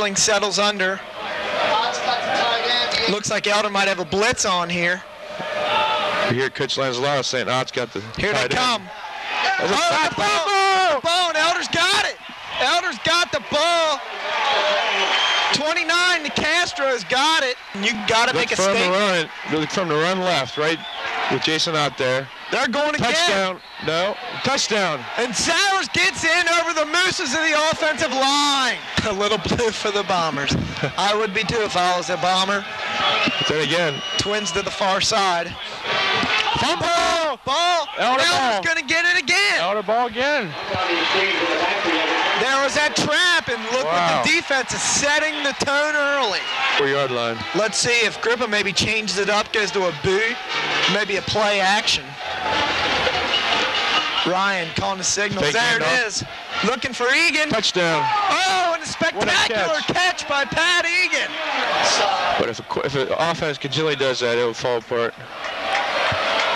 Settles under. Looks like Elder might have a blitz on here. You hear Coach Lanzalaro saying, oh, Ott's got the Here they come. Oh, the ball. The ball, Elder's got it. Elder's got the ball. 29 to Castro has got it. You got to make a the statement. look from the run left, right, with Jason out there. They're going again. Touchdown. No, touchdown. And Sowers gets in over the mooses of the offensive line. A little blue for the Bombers. I would be too if I was a Bomber. Then again, Twins to the far side. fumble. Ball. Elder Elder's going to get it again. Elder ball again. There was that trap, and look Wow. what the defense is setting the tone early. Four yard line. Let's see if Grippa maybe changes it up, goes to a boot, maybe a play action. Ryan calling the signals. There it is. Looking for Egan. Touchdown. Oh, and a What a spectacular catch. catch by Pat Egan. But if a, if an offense continually does that, it will fall apart.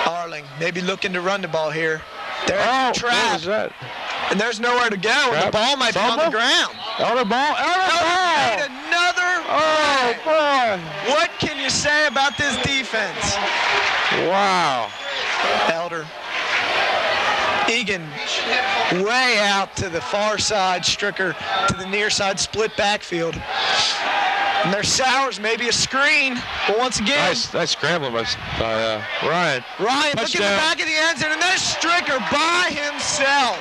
Arling maybe looking to run the ball here. There's Oh, the trap, was that? and there's nowhere to go. and The ball might be on the ground. Elder ball. Elder oh, Made ball. another. Oh, play. boy. What can you say about this defense? Wow. Elder. Egan way out to the far side, Stricker to the near side, split backfield. And there's Sowers, maybe a screen, but once again, Nice, nice scrambling by, by uh, Ryan. Ryan look in the back of the end zone, and there's Stricker by himself.